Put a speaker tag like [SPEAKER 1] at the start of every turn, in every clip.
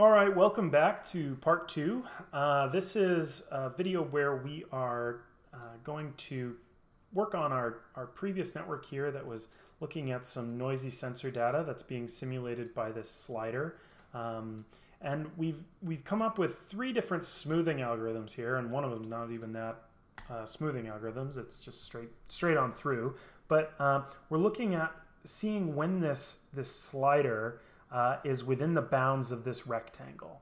[SPEAKER 1] All right, welcome back to part two. Uh, this is a video where we are uh, going to work on our, our previous network here that was looking at some noisy sensor data that's being simulated by this slider. Um, and we've, we've come up with three different smoothing algorithms here, and one of them is not even that uh, smoothing algorithms, it's just straight, straight on through. But uh, we're looking at seeing when this, this slider uh, is within the bounds of this rectangle,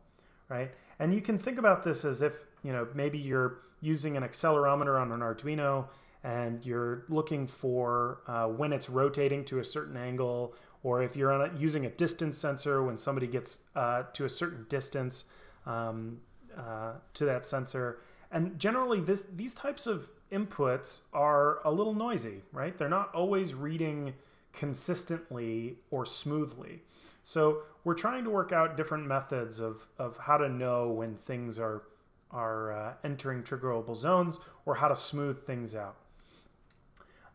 [SPEAKER 1] right? And you can think about this as if, you know, maybe you're using an accelerometer on an Arduino and you're looking for uh, when it's rotating to a certain angle, or if you're a, using a distance sensor when somebody gets uh, to a certain distance um, uh, to that sensor. And generally, this, these types of inputs are a little noisy, right? They're not always reading consistently or smoothly. So we're trying to work out different methods of, of how to know when things are, are uh, entering triggerable zones or how to smooth things out.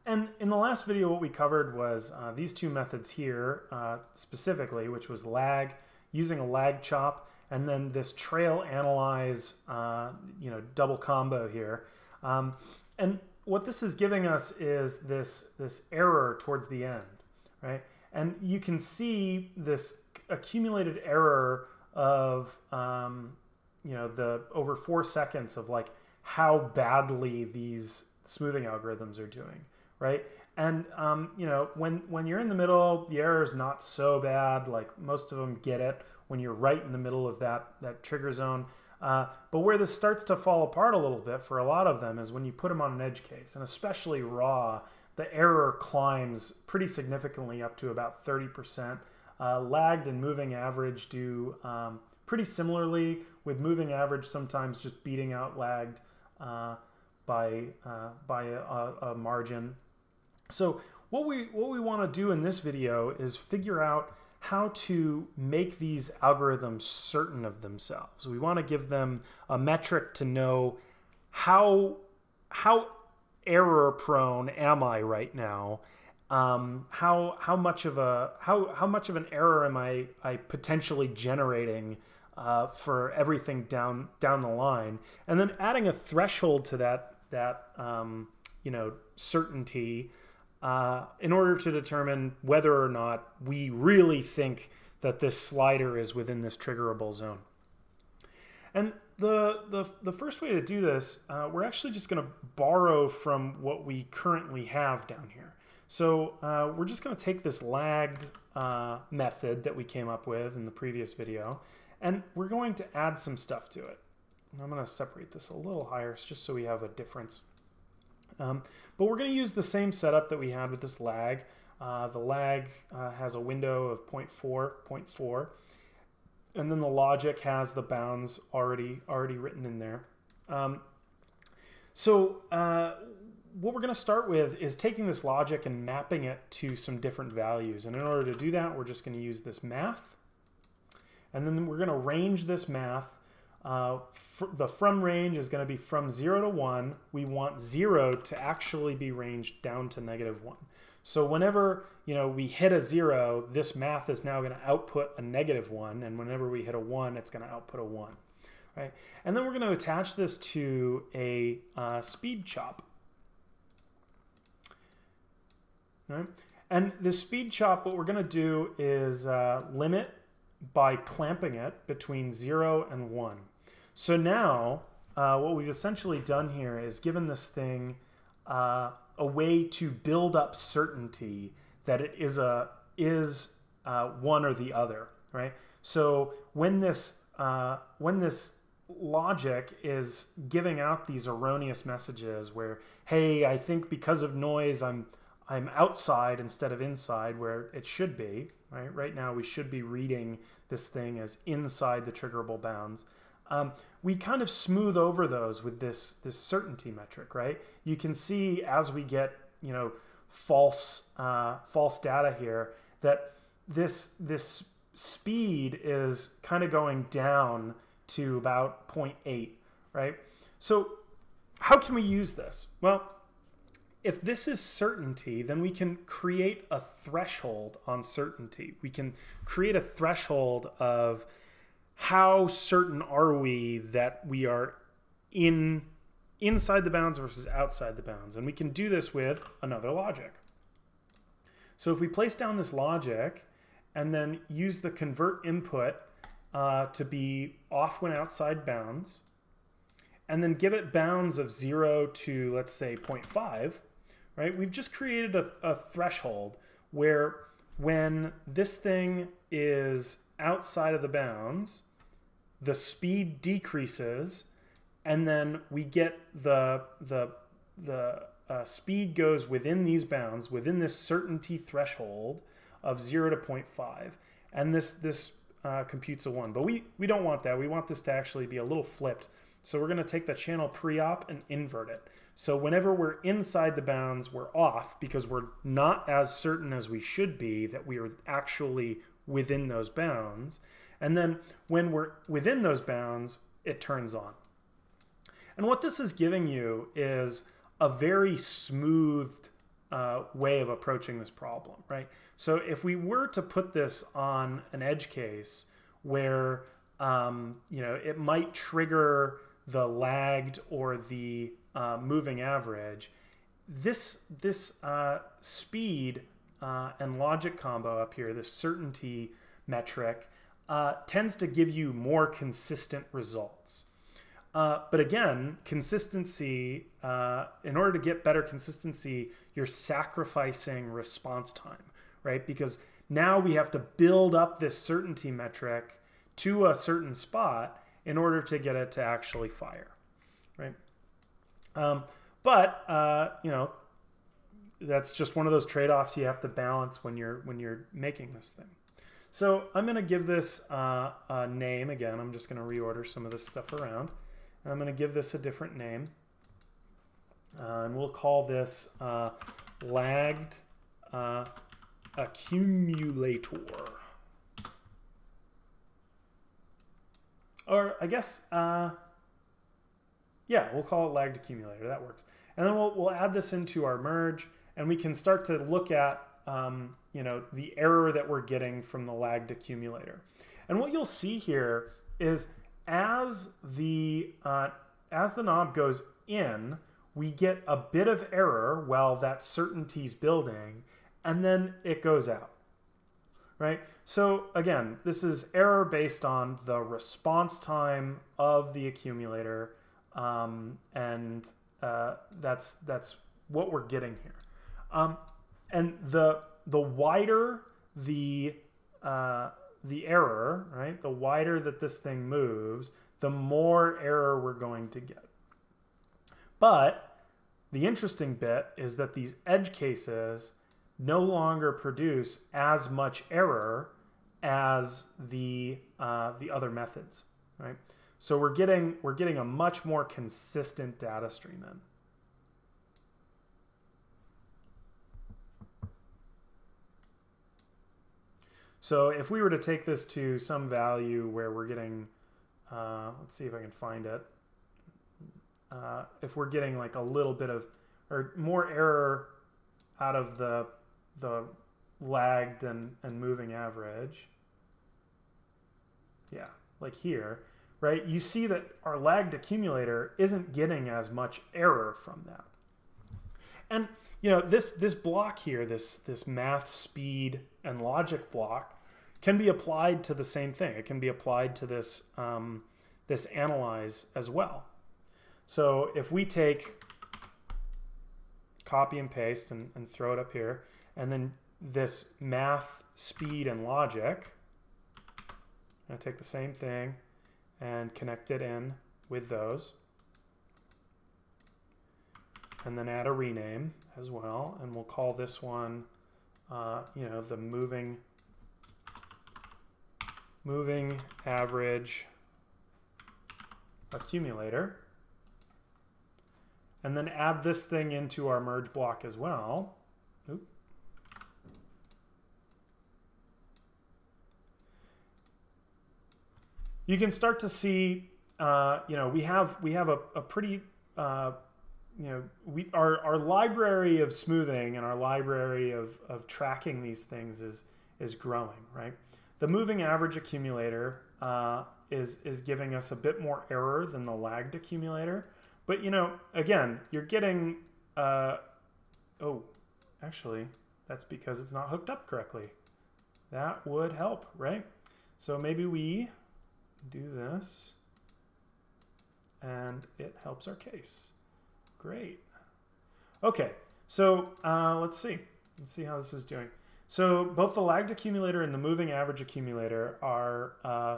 [SPEAKER 1] And in the last video, what we covered was uh, these two methods here uh, specifically, which was lag, using a lag chop, and then this trail analyze, uh, you know, double combo here. Um, and what this is giving us is this, this error towards the end, right? And you can see this accumulated error of, um, you know, the over four seconds of like how badly these smoothing algorithms are doing, right? And um, you know, when when you're in the middle, the error is not so bad. Like most of them get it when you're right in the middle of that that trigger zone. Uh, but where this starts to fall apart a little bit for a lot of them is when you put them on an edge case, and especially raw the error climbs pretty significantly up to about 30%. Uh, lagged and moving average do um, pretty similarly, with moving average sometimes just beating out lagged uh, by, uh, by a, a, margin. So what we, what we want to do in this video is figure out how to make these algorithms certain of themselves. We want to give them a metric to know how, how error prone am I right now? Um, how how much of a how how much of an error am I I potentially generating uh, for everything down down the line, and then adding a threshold to that that um, you know certainty uh, in order to determine whether or not we really think that this slider is within this triggerable zone. And the, the, first way to do this, uh, we're actually just going to borrow from what we currently have down here. So uh, we're just going to take this lagged uh, method that we came up with in the previous video, and we're going to add some stuff to it. I'm going to separate this a little higher just so we have a difference. Um, but we're going to use the same setup that we had with this lag. Uh, the lag uh, has a window of 0.4, 0.4 and then the logic has the bounds already already written in there. Um, so uh, what we're going to start with is taking this logic and mapping it to some different values. And in order to do that, we're just going to use this math. And then we're going to range this math. Uh, the from range is going to be from 0 to 1. We want 0 to actually be ranged down to negative 1. So whenever you know we hit a zero, this math is now going to output a negative one, and whenever we hit a one, it's going to output a one, right? And then we're going to attach this to a uh, speed chop, right? And the speed chop, what we're going to do is uh, limit by clamping it between zero and one. So now, uh, what we've essentially done here is given this thing uh, a way to build up certainty that it is a is uh, one or the other, right? So when this uh, when this logic is giving out these erroneous messages where, hey, I think because of noise, I'm I'm outside instead of inside where it should be, right? Right now we should be reading this thing as inside the triggerable bounds. Um, we kind of smooth over those with this this certainty metric, right? You can see as we get you know false uh, false data here that this this speed is kind of going down to about 0.8, right? So how can we use this? Well, if this is certainty, then we can create a threshold on certainty. We can create a threshold of how certain are we that we are in inside the bounds versus outside the bounds? And we can do this with another logic. So if we place down this logic and then use the convert input uh, to be off when outside bounds, and then give it bounds of 0 to, let's say, 0.5, right? We've just created a, a threshold where when this thing is outside of the bounds, the speed decreases, and then we get the the the uh, speed goes within these bounds, within this certainty threshold of zero to 0.5, and this this uh, computes a one. But we we don't want that. We want this to actually be a little flipped. So we're going to take the channel pre-op and invert it. So whenever we're inside the bounds, we're off because we're not as certain as we should be that we are actually within those bounds. And then when we're within those bounds, it turns on. And what this is giving you is a very smooth uh, way of approaching this problem, right? So if we were to put this on an edge case where um, you know it might trigger the lagged or the uh, moving average, this this uh, speed uh, and logic combo up here, this certainty metric, uh, tends to give you more consistent results. Uh, but again, consistency, uh, in order to get better consistency, you're sacrificing response time, right? Because now we have to build up this certainty metric to a certain spot in order to get it to actually fire, right? Um, but uh, you know, that's just one of those trade-offs you have to balance when you're when you're making this thing. So I'm going to give this uh, a name again. I'm just going to reorder some of this stuff around. And I'm going to give this a different name. Uh, and we'll call this uh, lagged uh, accumulator. Or I guess, uh, yeah, we'll call it lagged accumulator. That works. And then we'll, we'll add this into our merge and we can start to look at um, you know, the error that we're getting from the lagged accumulator. And what you'll see here is as the, uh, as the knob goes in, we get a bit of error while that certainty's building, and then it goes out, right? So again, this is error based on the response time of the accumulator, um, and uh, that's that's what we're getting here. Um, and the the wider the uh, the error, right? The wider that this thing moves, the more error we're going to get. But the interesting bit is that these edge cases no longer produce as much error as the uh, the other methods, right? So we're getting we're getting a much more consistent data stream in. So if we were to take this to some value where we're getting, uh, let's see if I can find it. Uh, if we're getting like a little bit of, or more error out of the, the lagged and, and moving average. Yeah, like here, right? You see that our lagged accumulator isn't getting as much error from that. And you know, this this block here, this this math speed and logic block, can be applied to the same thing. It can be applied to this um, this analyze as well. So if we take copy and paste and, and throw it up here, and then this math speed and logic, I'm gonna take the same thing and connect it in with those and then add a rename as well. And we'll call this one, uh, you know, the moving, moving average accumulator. And then add this thing into our merge block as well. Oop. You can start to see, uh, you know, we have we have a, a pretty uh, you know, we our, our library of smoothing and our library of, of tracking these things is is growing, right? The moving average accumulator uh, is, is giving us a bit more error than the lagged accumulator. But, you know, again, you're getting, uh, oh, actually, that's because it's not hooked up correctly. That would help, right? So maybe we do this and it helps our case. Great. Okay, so uh, let's see. Let's see how this is doing. So both the lagged accumulator and the moving average accumulator are uh,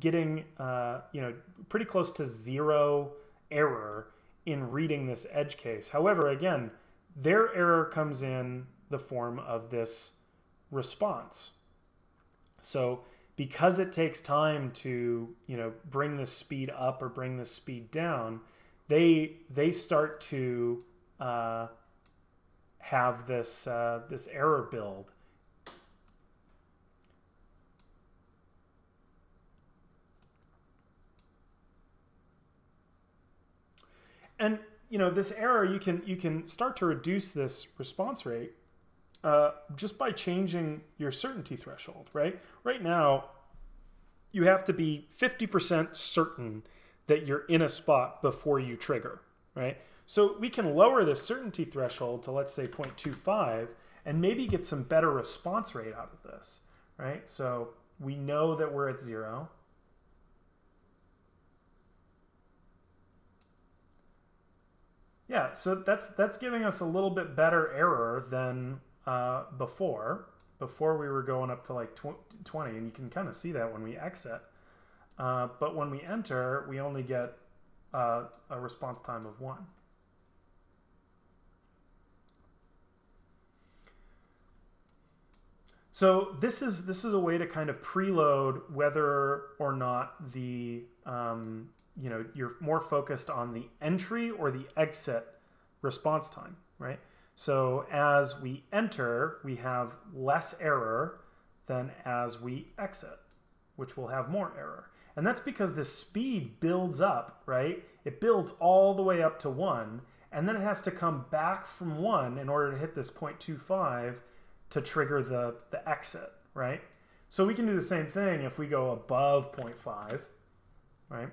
[SPEAKER 1] getting uh, you know pretty close to zero error in reading this edge case. However, again, their error comes in the form of this response. So because it takes time to you know bring the speed up or bring the speed down, they they start to uh, have this uh, this error build. And you know this error you can you can start to reduce this response rate uh, just by changing your certainty threshold, right? Right now, you have to be 50% certain that you're in a spot before you trigger, right? So we can lower the certainty threshold to let's say 0.25 and maybe get some better response rate out of this, right? So we know that we're at zero. Yeah, so that's that's giving us a little bit better error than uh, before, before we were going up to like 20, and you can kind of see that when we exit. Uh, but when we enter, we only get uh, a response time of one. So this is this is a way to kind of preload whether or not the um, you know you're more focused on the entry or the exit response time, right? So as we enter, we have less error than as we exit, which will have more error. And that's because the speed builds up, right? It builds all the way up to 1, and then it has to come back from 1 in order to hit this 0.25 to trigger the, the exit, right? So we can do the same thing if we go above 0.5, right?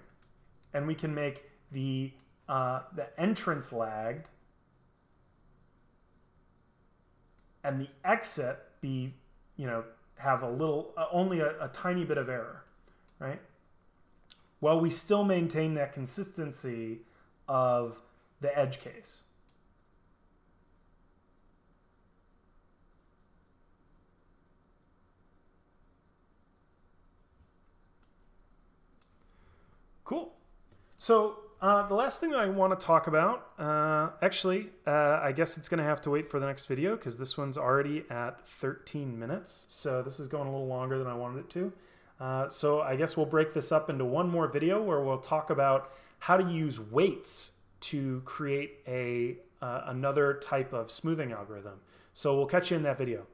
[SPEAKER 1] And we can make the, uh, the entrance lagged and the exit be, you know, have a little, uh, only a, a tiny bit of error, right? While we still maintain that consistency of the edge case. Cool. So uh, the last thing that I want to talk about, uh, actually, uh, I guess it's going to have to wait for the next video because this one's already at 13 minutes. So this is going a little longer than I wanted it to. Uh, so I guess we'll break this up into one more video where we'll talk about how to use weights to create a uh, another type of smoothing algorithm. So we'll catch you in that video.